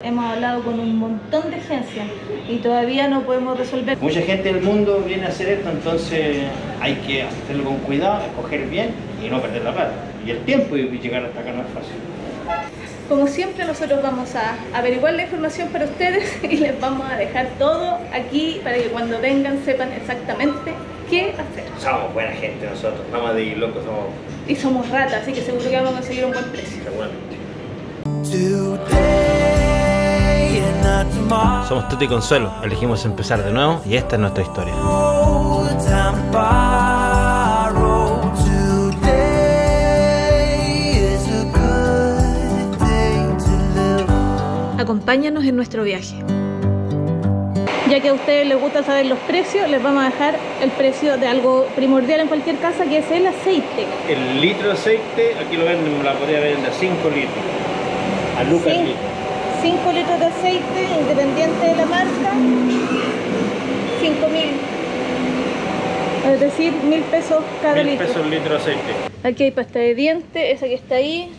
Hemos hablado con un montón de agencias y todavía no podemos resolver. Mucha gente del mundo viene a hacer esto, entonces hay que hacerlo con cuidado, escoger bien y no perder la plata. Y el tiempo y llegar hasta acá no es fácil. Como siempre nosotros vamos a averiguar la información para ustedes y les vamos a dejar todo aquí para que cuando vengan sepan exactamente qué hacer. Somos buena gente nosotros, más de ir locos somos Y somos ratas, así que seguro que vamos a conseguir un buen precio. seguramente. Somos Tuti y Consuelo, elegimos empezar de nuevo y esta es nuestra historia. Acompáñanos en nuestro viaje. Ya que a ustedes les gusta saber los precios, les vamos a dejar el precio de algo primordial en cualquier casa, que es el aceite. El litro de aceite, aquí lo venden, la podría vender a 5 litros. A lucas litro. 5 litros de aceite, independiente de la marca, 5 mil. Es decir, mil pesos cada Mil litro. pesos litro de aceite. Aquí hay pasta de diente, esa que está ahí,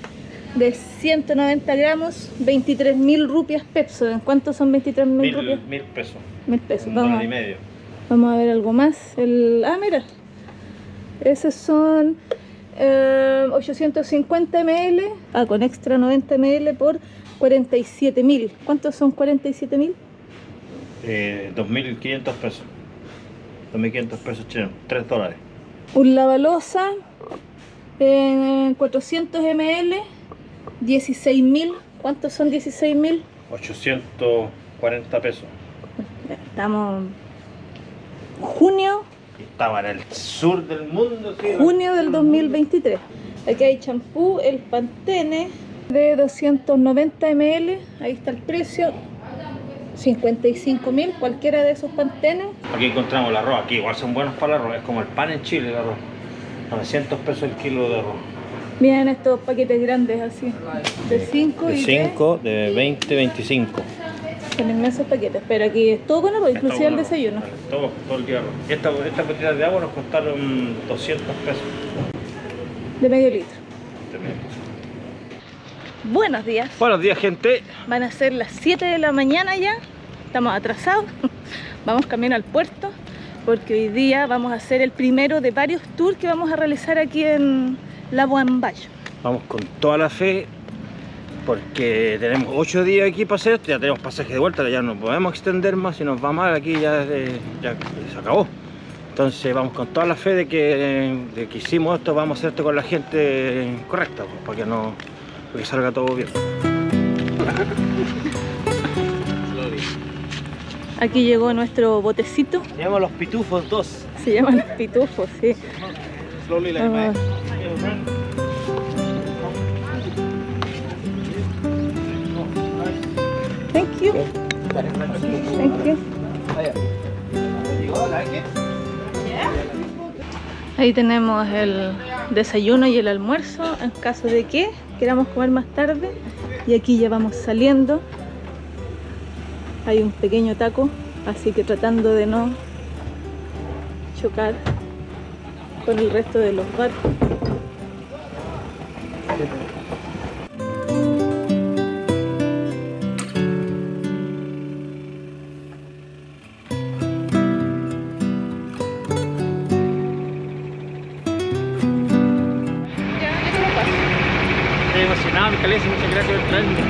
de 190 gramos, 23 mil rupias Pepsodent. ¿Cuántos son 23 mil rupias? Mil, pesos. Mil pesos. Un Vamos dólar y medio. vamos a ver algo más. El, ah, mira. Esos son eh, 850 ml, ah, con extra 90 ml por 47 mil. ¿Cuántos son 47 mil? Eh, 2.500 pesos. 2.500 pesos chilenos. 3 dólares. Un lavalosa, eh, 400 ml, 16 mil. ¿Cuántos son 16 mil? 840 pesos. Estamos junio, estaba en el sur del mundo, sí. junio del 2023. Aquí hay champú, el Pantene de 290 ml. Ahí está el precio. 55 mil, cualquiera de esos Pantenes. Aquí encontramos el arroz. Aquí igual son buenos para el arroz. Es como el pan en Chile el arroz. 900 pesos el kilo de arroz. Miren estos paquetes grandes así, de 5 De y 5, de 20, 25. de... Son inmensos paquetes, pero aquí es todo con arroz, inclusive el desayuno. Todo, todo el día arroz. Esta- Estas botellas de agua nos costaron 200 pesos. De medio litro. Buenos días. Buenos días, gente. Van a ser las 7 de la mañana ya. Estamos atrasados. Vamos camino al puerto porque hoy día vamos a hacer el primero de varios tours que vamos a realizar aquí en La Boambayo. Vamos con toda la fe porque tenemos 8 días aquí para hacer esto. Ya tenemos pasaje de vuelta, ya no podemos extender más. Si nos va mal aquí ya, eh, ya se acabó. Entonces vamos con toda la fe de que, de que hicimos esto, vamos a hacer esto con la gente correcta, pues, para que, no, que salga todo bien. Aquí llegó nuestro botecito. Se llaman los pitufos 2. Se llaman los pitufos, sí. Slowly like Vamos. Thank you. Thank you. Ahí tenemos el desayuno y el almuerzo en caso de que queramos comer más tarde. Y aquí ya vamos saliendo. Hay un pequeño taco, así que tratando de no chocar con el resto de los barcos. Thank you.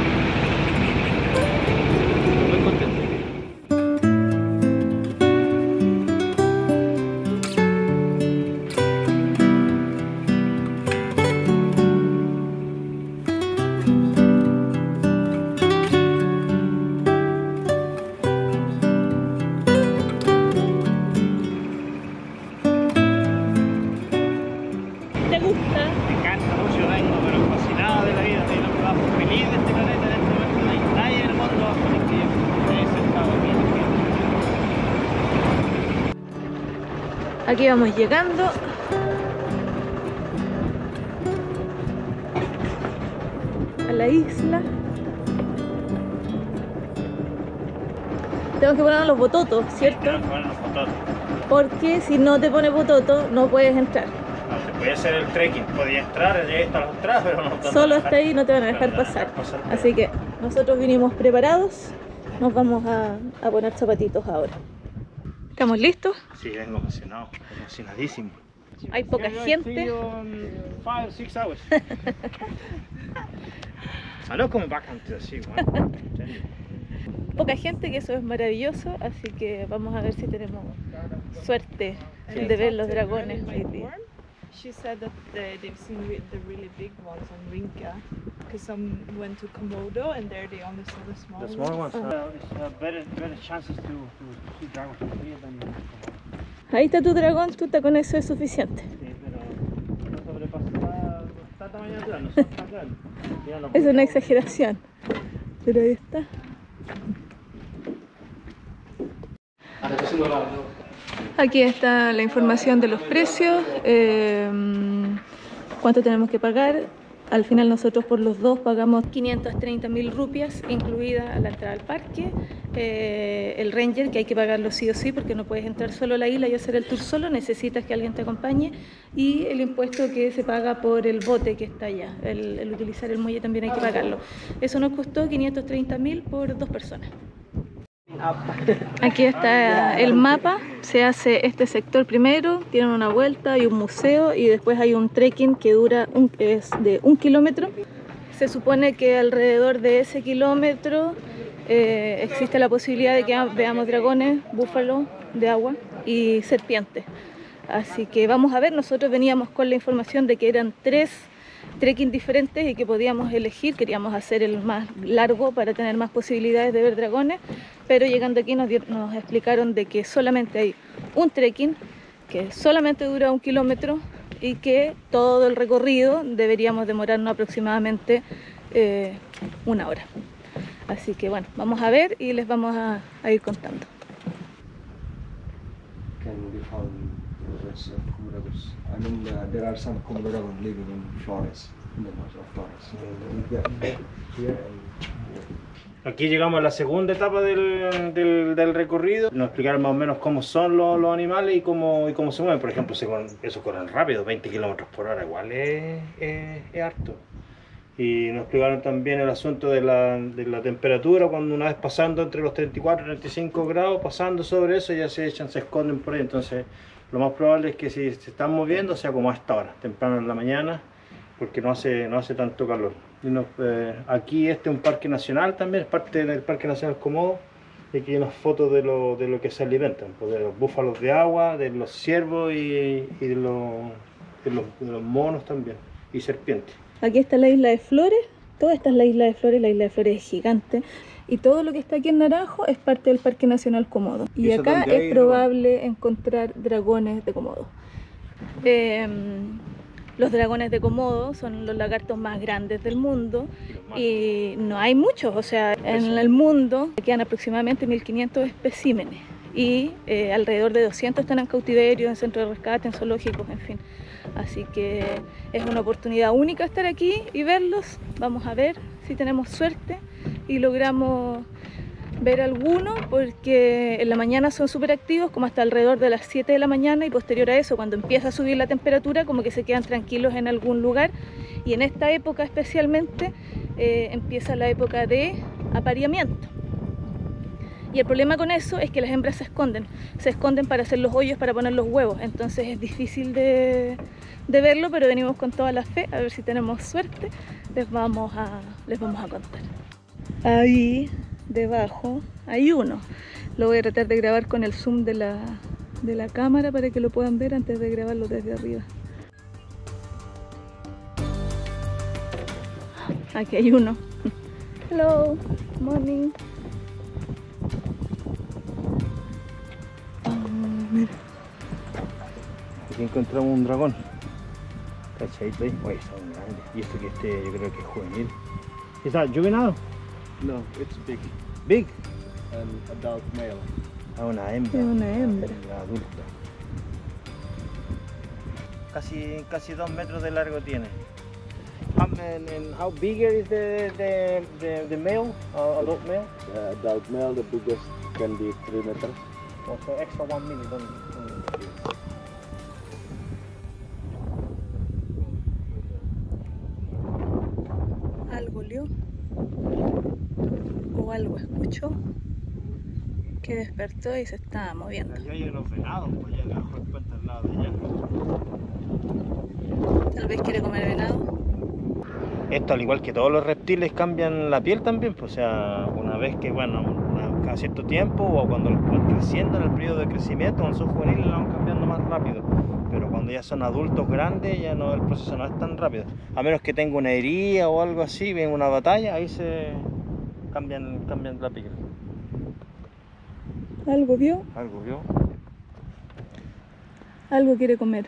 Aquí vamos llegando. A la isla. Tenemos que ponernos los bototos, ¿cierto? Que poner los fotos. Porque si no te pones bototo, no puedes entrar. No, se puede hacer el trekking, podía entrar, allí está la entrada, pero no. no Solo hasta ahí no te van a dejar te pasar. pasar. Así que nosotros vinimos preparados, nos vamos a, a poner zapatitos ahora. ¿Estamos listos? Sí, vengo emocionado, emocionadísimo. Hay poca gente. Five, six hours. I know coming back onto the sea, man. Poca gente, que eso es maravilloso, así que vamos a ver si tenemos suerte de ver los dragones hoy día. She said that they, they've seen re- the really big ones on Rinka because some went to Komodo and there they only saw the small, The small ones. ones, uh, it's, uh, better, better chances to, to see dragons from here than Ahí está tu dragón, tú con eso es suficiente. Sí, pero no sobrepasa tanta tamaño natural, no los Es una exageración. Pero ahí está. Aquí está la información de los precios, eh, cuánto tenemos que pagar. Al final nosotros por los dos pagamos 530 mil rupias, incluida la entrada al parque, eh, el ranger que hay que pagarlo sí o sí porque no puedes entrar solo a la isla y hacer el tour solo, necesitas que alguien te acompañe y el impuesto que se paga por el bote que está allá, el, el utilizar el muelle también hay que pagarlo. Eso nos costó 530 mil por dos personas. Aquí está el mapa, se hace este sector primero, tienen una vuelta, hay un museo y después hay un trekking que dura un, es de un kilómetro. Se supone que alrededor de ese kilómetro eh, existe la posibilidad de que veamos dragones, búfalos de agua y serpientes. Así que vamos a ver, nosotros veníamos con la información de que eran tres trekking diferentes y que podíamos elegir, queríamos hacer el más largo para tener más posibilidades de ver dragones, pero llegando aquí nos, explicaron de que solamente hay un trekking, que solamente dura un kilómetro y que todo el recorrido deberíamos demorarnos aproximadamente eh, una hora. Así que bueno, vamos a ver y les vamos a, ir contando. Rest of. I mean, uh, there are some living in forests, in the north of and Aquí llegamos a la segunda etapa del, del, del recorrido. Nos explicaron más o menos cómo son los, los animales y cómo, y cómo se mueven. Por ejemplo, se corren- eso corren rápido, 20 kilómetros por hora, igual es, es, es harto. Y nos explicaron también el asunto de la, de la temperatura, cuando una vez pasando entre los 34 y 35 grados, pasando sobre eso, ya se echan, se esconden por ahí. Entonces, lo más probable es que si se están moviendo, sea como a esta hora, temprano en la mañana, porque no hace, no hace tanto calor. Y nos, eh, aquí este es un parque nacional también, es parte del Parque Nacional Comodo. Y aquí hay unas fotos de lo, de lo que se alimentan, pues, de los búfalos de agua, de los ciervos y, y de, los, de, los, de los monos también, y serpientes. Aquí está la isla de Flores, toda esta es la isla de Flores, la isla de Flores es gigante y todo lo que está aquí en naranjo es parte del Parque Nacional Komodo. Y ¿Y eso acá es probable encontrar dragones de Komodo. Em, los dragones de Komodo son los lagartos más grandes del mundo y no hay muchos, o sea, en el mundo quedan aproximadamente 1500 especímenes y eh, alrededor de 200 están en cautiverio, en centros de rescate, en zoológicos, en fin. Así que es una oportunidad única estar aquí y verlos. Vamos a ver si tenemos suerte y logramos ver alguno porque en la mañana son súper activos como hasta alrededor de las 7 de la mañana y posterior a eso cuando empieza a subir la temperatura como que se quedan tranquilos en algún lugar y en esta época especialmente eh, empieza la época de apareamiento. Y el problema con eso es que las hembras se esconden, se esconden para hacer los hoyos para poner los huevos, entonces es difícil de, de verlo, pero venimos con toda la fe, a ver si tenemos suerte, les vamos a, les vamos a contar. Ahí debajo hay uno, lo voy a tratar de grabar con el zoom de la, de la cámara para que lo puedan ver antes de grabarlo desde arriba. Aquí hay uno. Hello, morning. Oh, mira. Aquí encontramos un dragón. Cachadito ahí. Oye, está muy grande. Y esto que este yo creo que es juvenil. ¿Está juvenil? no, it's big. Big. An adult male. Ah, una hembra. Es una hembra. La adulta. Casi, casi dos metros de largo tiene. Um, and, and how big is the, the, the, the male, uh, adult male? The adult male, the biggest can be 3 meters. Also extra one minute. Don't, don't- que despertó y se estaba moviendo. Allá hay unos venados, pues allá abajo el puente al lado de allá. Tal vez quiere comer venado. Esto, al igual que todos los reptiles, cambian la piel también. Pues, o sea, una vez que, bueno, una- cada cierto tiempo o cuando van creciendo en el periodo de crecimiento, cuando son juveniles, la van cambiando más rápido. Pero cuando ya son adultos grandes, ya no el proceso no es tan rápido. A menos que tenga una herida o algo así, ven una batalla, ahí se cambian, cambian la piel. Algo vio, Algo vio. algo quiere comer.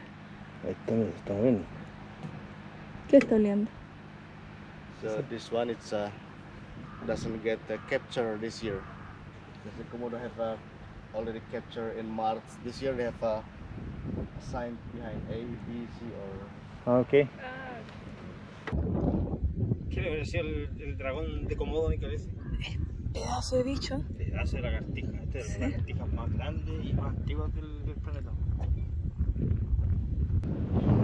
Ahí está, está bien. ¿Qué está oliendo? So this one it's uh, doesn't get uh, capture this year. The Komodo have uh, already captured in March. This year they have uh, a sign behind A, B, C or Ah, ok. Ah, ¿Qué le pareció el, el dragón de Komodo, Nicolás? Pedazo de bicho. Pedazo de lagartija. Esta es la lagartija más grande y más antigua del, del planeta.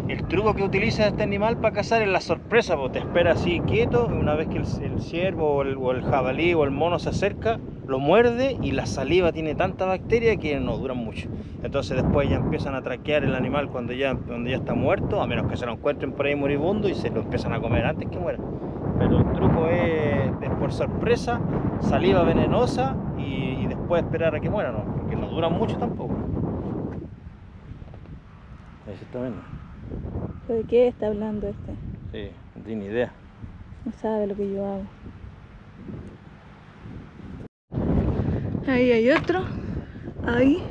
El truco que utiliza este animal para cazar es la sorpresa, porque te espera así quieto, una vez que el, el ciervo o el, o el jabalí o el mono se acerca, lo muerde y la saliva tiene tanta bacteria que no duran mucho. Entonces después ya empiezan a traquear el animal cuando ya, cuando ya está muerto, a menos que se lo encuentren por ahí moribundo y se lo empiezan a comer antes que muera. Pero el truco es, es por sorpresa, saliva venenosa y, y después esperar a que muera, ¿no? Porque no duran mucho tampoco. Ahí se está viendo. ¿Pero ¿De qué está hablando este? Sí, no tiene ni idea. No sabe lo que yo hago. Ahí hay otro. Ahí.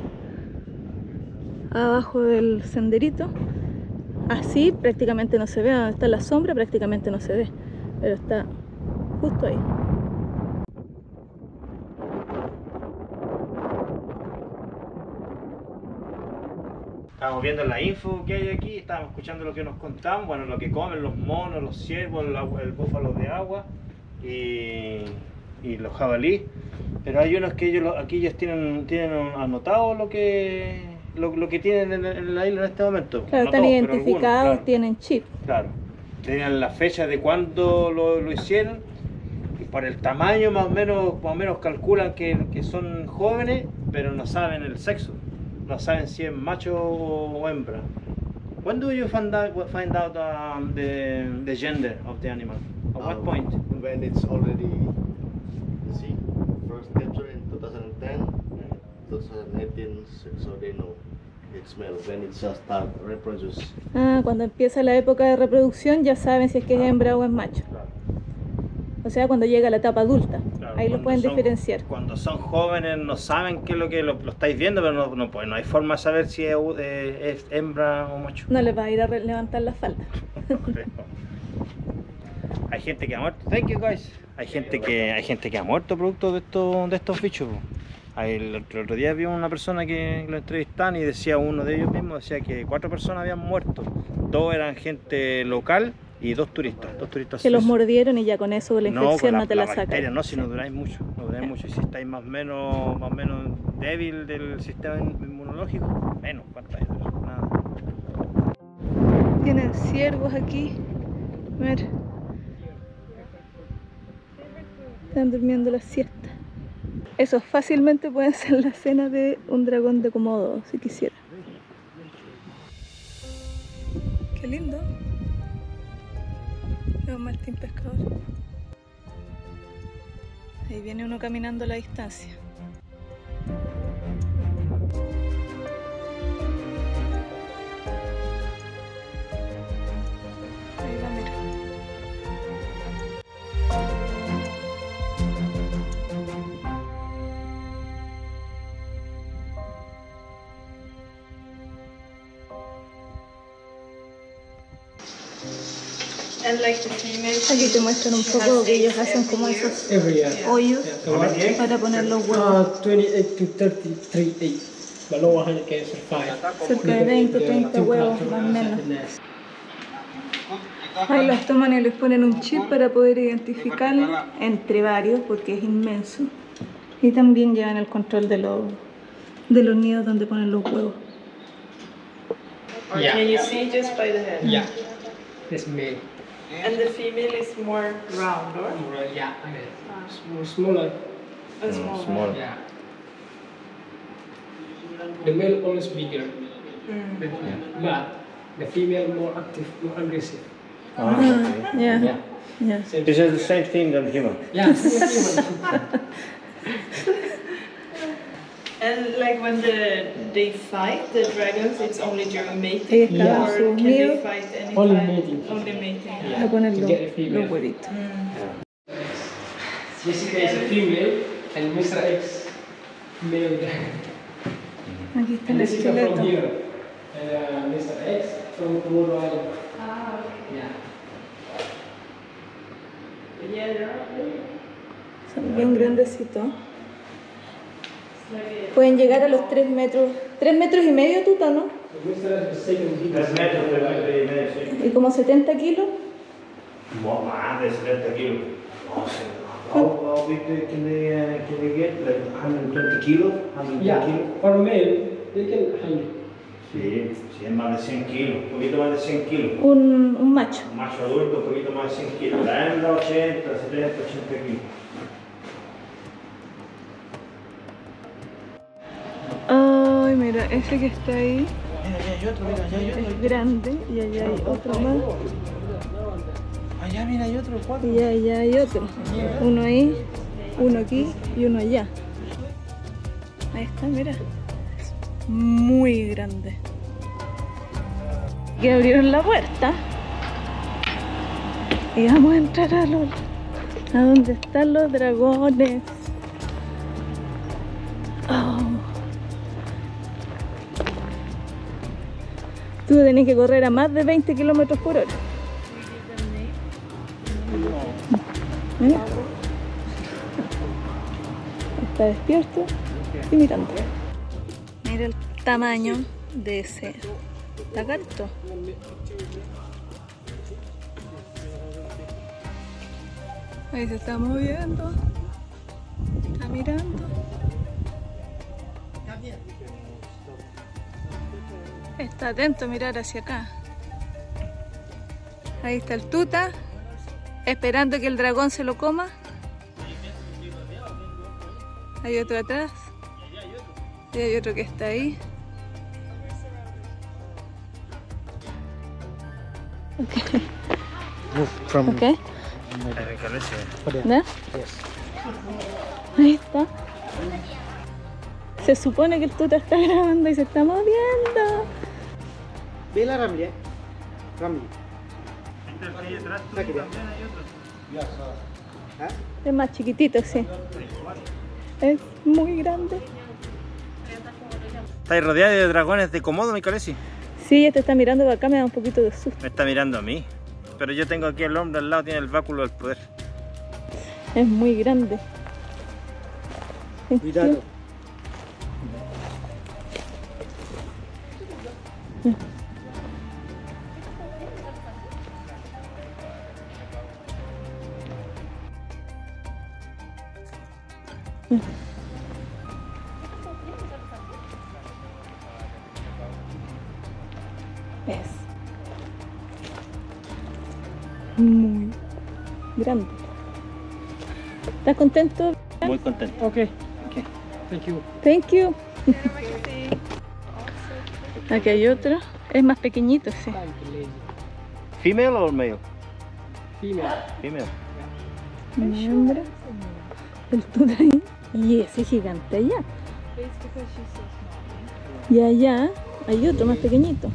Abajo del senderito. Así prácticamente no se ve. Donde está la sombra prácticamente no se ve. Pero está justo ahí. Estábamos viendo la info que hay aquí, estábamos escuchando lo que nos contaban, bueno, lo que comen los monos, los ciervos, el, el búfalo de agua y, y los jabalíes. Pero hay unos que ellos, lo- aquí ellos tienen, tienen anotado lo que, lo, lo que tienen en, en la isla en este momento. Claro, No están todos, pero algunos, identificados, claro. tienen chip. Claro. Tenían la fecha de cuándo lo, lo hicieron. Y por el tamaño más o menos, más o menos calculan que, que son jóvenes, pero no saben el sexo. No saben si es macho o hembra. When do you find out, find out um, the, the gender of the animal? At what Um, point? when it's already see first capture in 2010, 2018, so- they know it's male. When it's uh, start reproduce, Ah, cuando empieza la época de reproducción ya saben si es que es hembra o es macho. O sea, cuando llega la etapa adulta. Claro, ahí lo pueden son- diferenciar. Cuando son jóvenes no saben qué es lo que lo, lo estáis viendo, pero no, no, pues, no hay forma de saber si es, eh, es hembra o macho. No les va a ir a levantar la falda. hay gente que ha muerto. Thank you guys. Hay gente que hay gente que ha muerto producto de estos de estos bichos. El otro, el otro día vi una persona que lo entrevistaban y decía uno de ellos mismos decía que cuatro personas habían muerto. Dos eran gente local y dos turistas, dos turistas Que los mordieron y ya con eso la No, infección con no, te la, bacteria, sacan. no, si no duráis mucho, no duráis mucho. Y si estáis más o menos, más menos débil del sistema inmunológico, menos, ¿cuánto hay? Nada. Tienen ciervos aquí. A ver. Están durmiendo la siesta. Eso fácilmente pueden ser la cena de un dragón de Komodo, si quisiera. Qué lindo. Un Martín pescador. Ahí viene uno caminando a la distancia. Aquí te muestran un poco que ellos hacen como esos hoyos para poner los Uh, huevos. 28 to 33 egg. But lower 100 k for 5. Cerca de 20, 30 huevos más o menos. Ahí los toman y les ponen un chip para poder identificarlo entre varios porque es inmenso. Y también llevan el control de los, de los nidos donde ponen los huevos. Yeah. Can you see just by the head? Yeah. This male. And the female is more round, or? Right, yeah. Okay. Small, smaller. A small. Small. Yeah. The male always bigger, Mm. but the female more active, more aggressive. Ah, okay. Yeah, Yeah. yeah. Same. This is the same thing than human. Yeah, human. And like when the, they fight the dragons, it's only during mating, Yeah. or su can they fight anytime? Only mating. Only mating. Yeah. A poner to los, get a female. los huevitos. Jessica is a female, and Mr. X male dragon. Aquí está And el Jessica from here, and uh, Mr. X from Komodo Island. Yeah. Son bien grandecitos. Pueden llegar a los 3 metros, 3 metros y medio tuta, ¿no? So Mr. X is second biggest. Y como 70 kilos. Más de 70 kilos. No sé. How, big can they, uh, can they get? Like 120 kilos? 110 Yeah, kilos? for male, they can handle. Sí, sí, es más de 100 kilos, un poquito más de 100 kilos. Un, un macho. Un macho adulto, un poquito más de 100 kilos. La hembra 80, 70, 80 kilos. Ese que está ahí es grande y allá hay otro más. Allá, mira, hay otro, cuatro. Y allá hay otro. Uno ahí, uno aquí y uno allá. Ahí está, mira. Es muy grande. Y abrieron la puerta. Y vamos a entrar a los. a donde están los dragones. Tú tenés que correr a más de 20 kilómetros por hora. Mira. Está despierto y mirando. Mira el tamaño de ese lagarto. Ahí se está moviendo. Está mirando. Está atento a mirar hacia acá. Ahí está el tuta, esperando que el dragón se lo coma. Hay otro atrás. Y hay otro que está ahí. Move from Ok. Este, ¿Ya? Ahí está. Se supone que el tuta está grabando y se está moviendo. Bela Ramli, eh? Ramli. Es más chiquitito, sí. Es muy grande. ¿Estáis rodeado de dragones de Komodo, mi Calesi? Sí, este está mirando para acá, me da un poquito de susto. Me está mirando a mí. Pero yo tengo aquí el hombre al lado, tiene el báculo del poder. Es muy grande. Cuidado. Es muy grande. ¿Estás contento? Muy contento. Okay. Okay. Thank you. Thank you. Aquí hay otro. Es más pequeñito, sí. ¿Female o male? Female. Female. El tuta ahí. Y ese gigante allá. Y allá hay otro más pequeñito.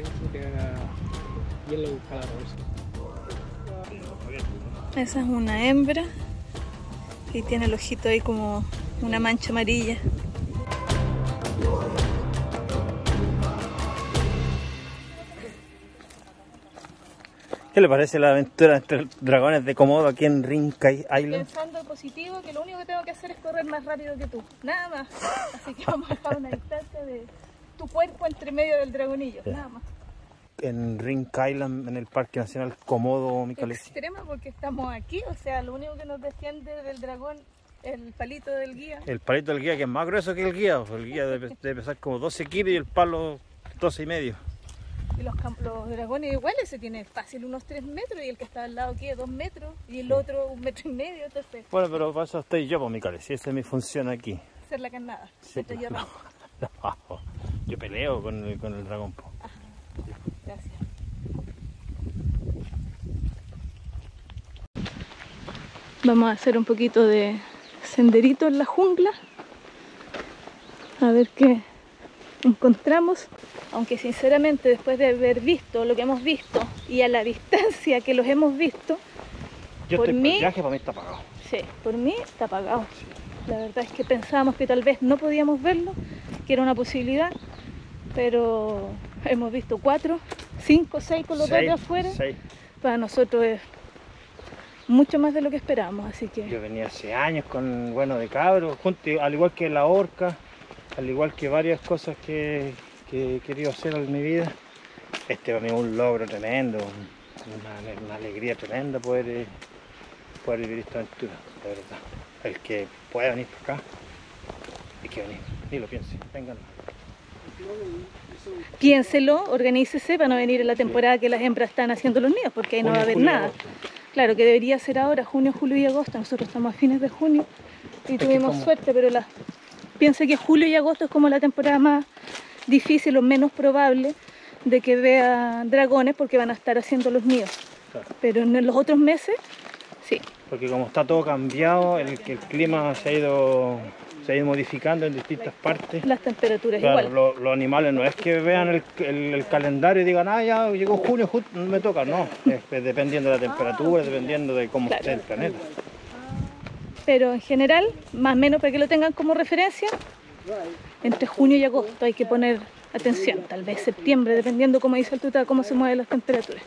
Esa es una hembra. Y tiene el ojito ahí como una mancha amarilla. ¿Qué le parece la aventura entre dragones de Komodo aquí en Rinkai Island? Pensando positivo que lo único que tengo que hacer es correr más rápido que tú. Nada más. Así que vamos a dejar una distancia de tu cuerpo entre medio del dragonillo. Nada más. En Rinkai Island, en el Parque Nacional Komodo, mi Calesi. Extrema porque estamos aquí. O sea, lo único que nos defiende del dragón es el palito del guía. El palito del guía que es más grueso que el guía. El guía debe, debe pesar como 12 kilos y el palo 12 y medio. Y los, los dragones igual ese tiene fácil unos 3 metros y el que está al lado aquí 2 metros y el otro un metro y medio, entonces Bueno, pero para eso estoy yo, pues, mi cale. Si esa es mi función aquí. hacer la carnada. Sí, no. No, yo peleo con el, con el dragón. Gracias. Vamos a hacer un poquito de senderito en la jungla. A ver qué encontramos. Aunque sinceramente después de haber visto lo que hemos visto y a la distancia que los hemos visto, Yo Por estoy mí- el viaje, para mí está pagado. sí, por mí está apagado. La verdad es que pensábamos que tal vez no podíamos verlo, que era una posibilidad, pero hemos visto cuatro, cinco, seis con los dos de Seis, afuera. seis. para nosotros es mucho más de lo que esperábamos, así que Yo venía hace años con bueno de cabros, junto, al igual que la horca, al igual que varias cosas que, que he querido hacer en mi vida. Este para mí es un logro tremendo, una, una alegría tremenda poder, eh, poder vivir esta aventura, de verdad. El que pueda venir para acá, hay que venir, ni lo piense, vengan. Piénselo, organícese para no venir en la temporada que las hembras están haciendo los nidos, porque ahí no va a haber julio, nada. agosto. Claro, que debería ser ahora, junio, julio y agosto. Nosotros estamos a fines de junio y tuvimos como- suerte, pero la... piense que julio y agosto es como la temporada más difícil o menos probable de que vea dragones porque van a estar haciendo los nidos. Claro. Pero en los otros meses. Porque como está todo cambiado, el, clima se ha ido se ha ido modificando en distintas partes. Las temperaturas Claro, igual. lo- los animales no es que vean el, el- el calendario y digan, ah, ya llegó junio, ju- me toca. No, es dependiendo de la temperatura, dependiendo de cómo Claro. esté el planeta. Pero en general, más o menos para que lo tengan como referencia, entre junio y agosto hay que poner atención, tal vez septiembre, dependiendo como dice el tuta, cómo se mueven las temperaturas.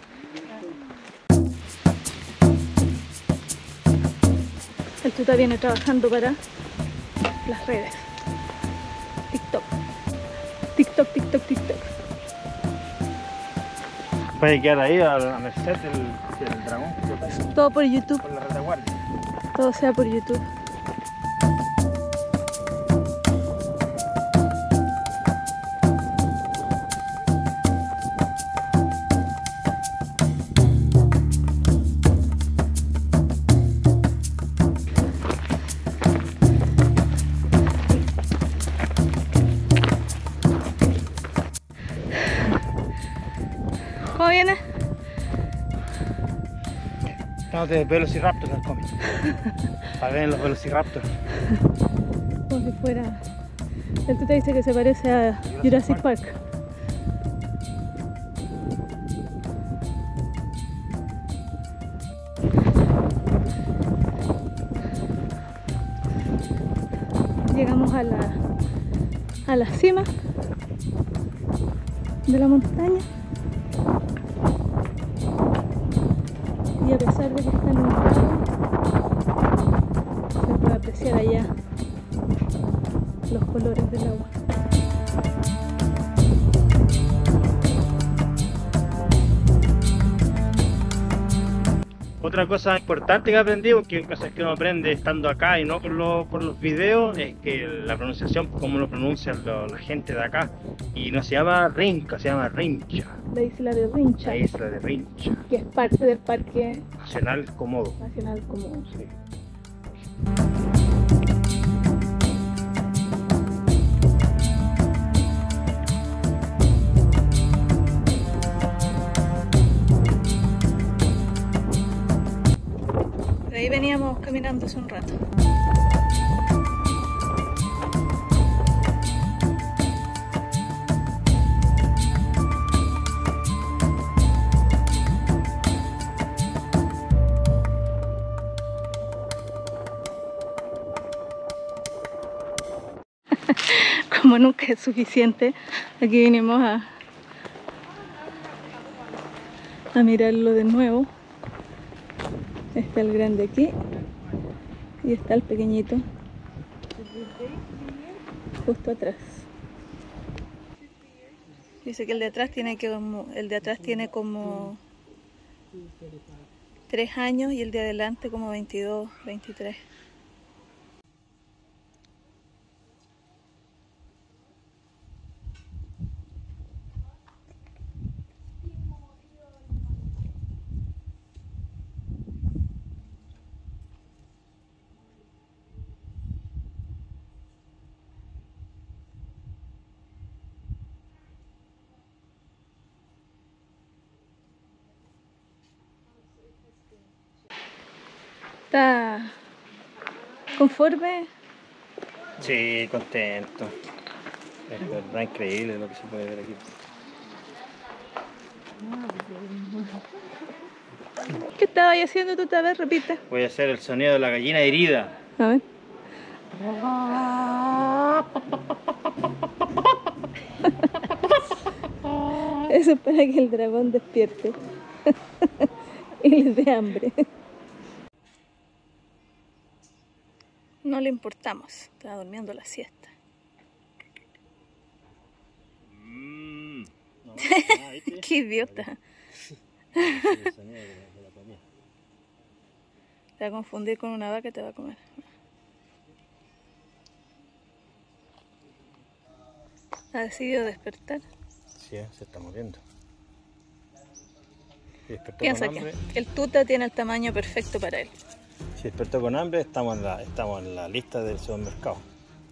El tuta viene trabajando para las redes. TikTok. TikTok, TikTok, TikTok. Puede quedar ahí a la merced del, del dragón, Todo por YouTube, por la retaguardia. todo sea por YouTube. No, de Velociraptor al cómic. Para ver los Velociraptors. Como si fuera. El tuta dice que se parece a Jurassic Park. Llegamos a la, a la cima de la montaña. Y a pesar de que está nublado, se puede apreciar allá los colores del agua. Otra cosa importante que aprendí, porque cosas que uno aprende estando acá y no por los, por los videos, es que la pronunciación, como lo pronuncia lo- la gente de acá, y no se llama Rinca, se llama Rincha, La isla de Rincha, la isla de Rincha, que es parte del Parque Nacional Comodo. Nacional Común. Sí. De ahí veníamos caminando hace un rato. Como nunca es suficiente, aquí vinimos a, a mirarlo de nuevo. Está el grande aquí y está el pequeñito justo atrás. Dice que el de atrás tiene que el de atrás tiene como 3 años y el de adelante como 22, 23. ¿Está conforme? Sí, contento. Es verdad increíble lo que se puede ver aquí. ¿Qué estabas haciendo tú? A ver, repite. Voy a hacer el sonido de la gallina herida. A ver. Eso es para que el dragón despierte y le dé hambre. No le importamos, estaba durmiendo la siesta. Qué idiota. Te va a confundir con una vaca y te va a comer. Ha decidido despertar. Sí, eh, se está moviendo. Piensa que el tuta tiene el tamaño perfecto para él. Si despertó con hambre, estamos en la, estamos en la lista del supermercado.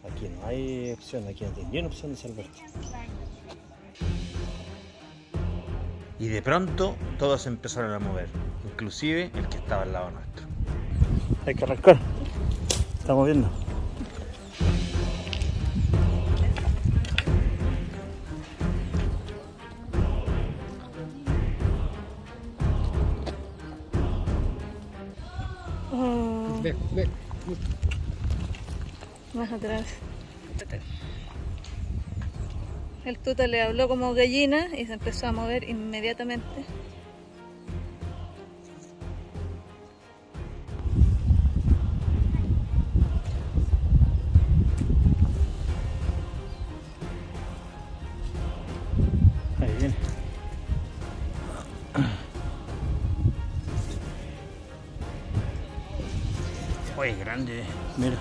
Aquí no hay opción, aquí no tiene ni una opción de salvarte. Y de pronto todos empezaron a mover, inclusive el que estaba al lado nuestro. Hay que arrancar. Estamos viendo. Back, back. más atrás. El tuta le habló como gallina y se empezó a mover inmediatamente. Grande. Mira.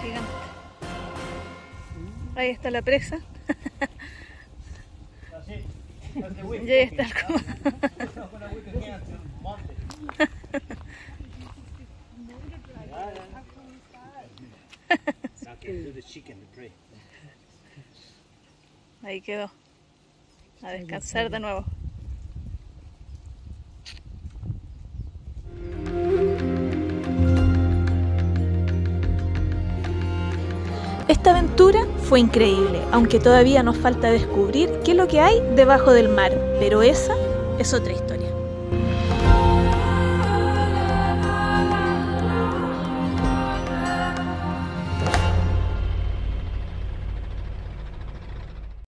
Gigante. Ahí está la presa. Y ahí está el Ahí quedó. A descansar de nuevo. Esta aventura fue increíble, aunque todavía nos falta descubrir qué es lo que hay debajo del mar, pero esa es otra historia.